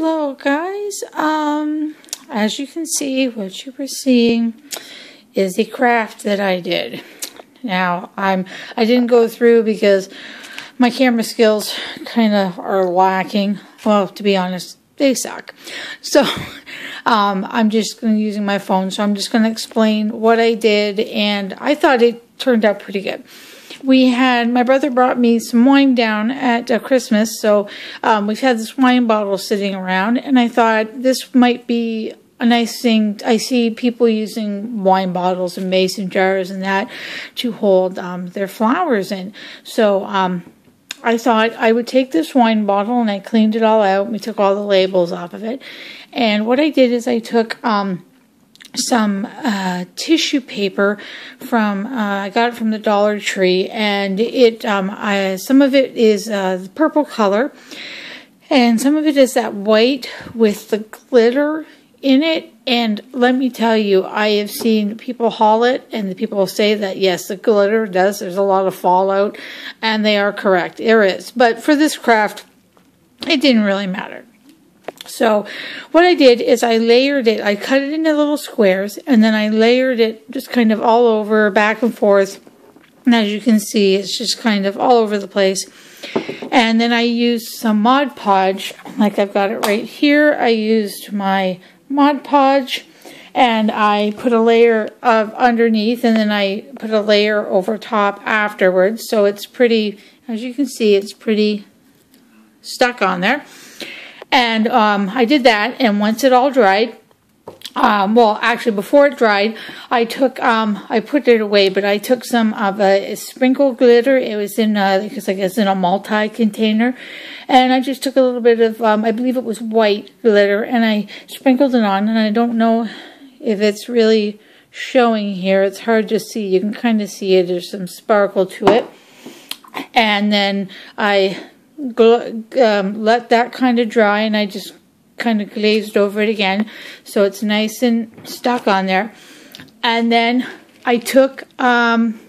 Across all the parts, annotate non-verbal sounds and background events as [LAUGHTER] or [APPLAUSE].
Hello guys, um, as you can see, what you were seeing is the craft that I did. Now, I'm, I didn't go through because my camera skills kind of are lacking. Well, to be honest, they suck. So, [LAUGHS] um, I'm just using my phone, so I'm just going to explain what I did, and I thought it turned out pretty good we had my brother brought me some wine down at uh, Christmas, so um, we've had this wine bottle sitting around, and I thought this might be a nice thing. I see people using wine bottles and mason jars and that to hold um, their flowers in. So um, I thought I would take this wine bottle and I cleaned it all out. We took all the labels off of it, and what I did is I took um, some uh, tissue paper from uh, I got it from the Dollar Tree, and it um, I, some of it is uh, the purple color, and some of it is that white with the glitter in it. And let me tell you, I have seen people haul it, and the people say that yes, the glitter does. There's a lot of fallout, and they are correct. There is, but for this craft, it didn't really matter. So what I did is I layered it, I cut it into little squares, and then I layered it just kind of all over, back and forth. And as you can see, it's just kind of all over the place. And then I used some Mod Podge, like I've got it right here. I used my Mod Podge and I put a layer of underneath and then I put a layer over top afterwards. So it's pretty, as you can see, it's pretty stuck on there. And um, I did that, and once it all dried, um, well, actually, before it dried, I took, um, I put it away, but I took some of a, sprinkle glitter. It was in, a, I guess in a multi container, and I just took a little bit of, um, I believe it was white glitter, and I sprinkled it on. And I don't know if it's really showing here. It's hard to see. You can kind of see it. There's some sparkle to it, and then I um, let that kind of dry and I just kind of glazed over it again so it's nice and stuck on there. And then I took um,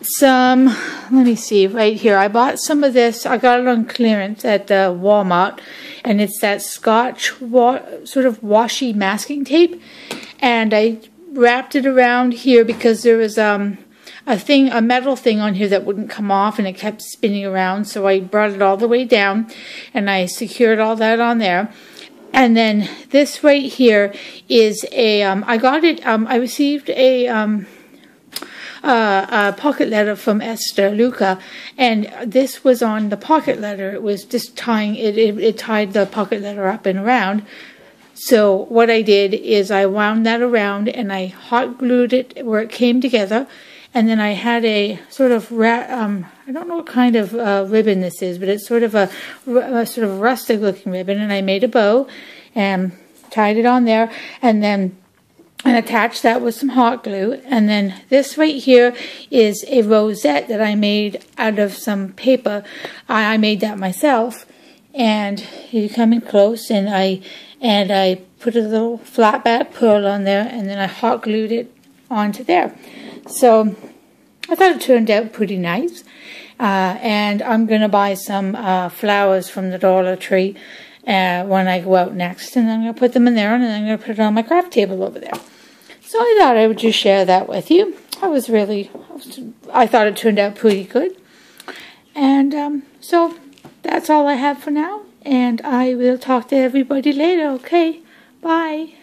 some, let me see, right here. I bought some of this. I got it on clearance at the Walmart. And it's that Scotch sort of washi masking tape. And I wrapped it around here because there was um, a thing, a metal thing on here that wouldn't come off and it kept spinning around. So I brought it all the way down and I secured all that on there. And then this right here is a. Um, I got it, um, I received a, um, uh, a pocket letter from Esther Luca, and this was on the pocket letter. It was just tying, it, it, it tied the pocket letter up and around. So what I did is I wound that around and I hot glued it where it came together and then I had a sort of, um, I don't know what kind of uh, ribbon this is, but it's sort of a, a sort of rustic looking ribbon. And I made a bow and tied it on there. And then and attached that with some hot glue. And then this right here is a rosette that I made out of some paper. I, I made that myself. And you come in close and I and I put a little flat back pearl on there and then I hot glued it onto there. So I thought it turned out pretty nice. Uh, and I'm going to buy some uh, flowers from the Dollar Tree uh, when I go out next. And I'm going to put them in there and I'm going to put it on my craft table over there. So I thought I would just share that with you. I was really, I thought it turned out pretty good. And um, so that's all I have for now. And I will talk to everybody later, okay? Bye.